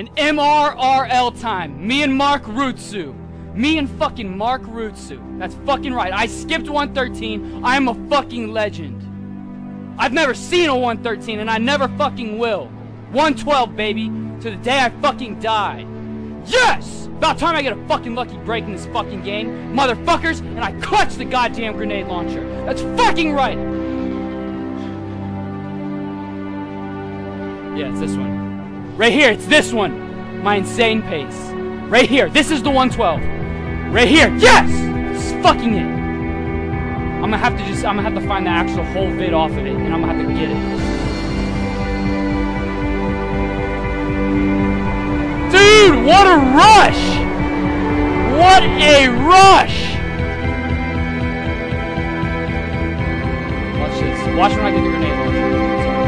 An MRRL time. Me and Mark Rutsu. Me and fucking Mark Rutsu. That's fucking right. I skipped 113. I'm a fucking legend. I've never seen a 113 and I never fucking will. 112, baby. To the day I fucking die. Yes! About time I get a fucking lucky break in this fucking game, motherfuckers, and I clutch the goddamn grenade launcher. That's fucking right! Yeah, it's this one. Right here, it's this one. My insane pace. Right here, this is the 112. Right here, yes! It's fucking it. I'm gonna have to just, I'm gonna have to find the actual whole vid off of it, and I'm gonna have to get it. Dude, what a rush! What a rush! Watch this. Watch when I get the grenade launcher.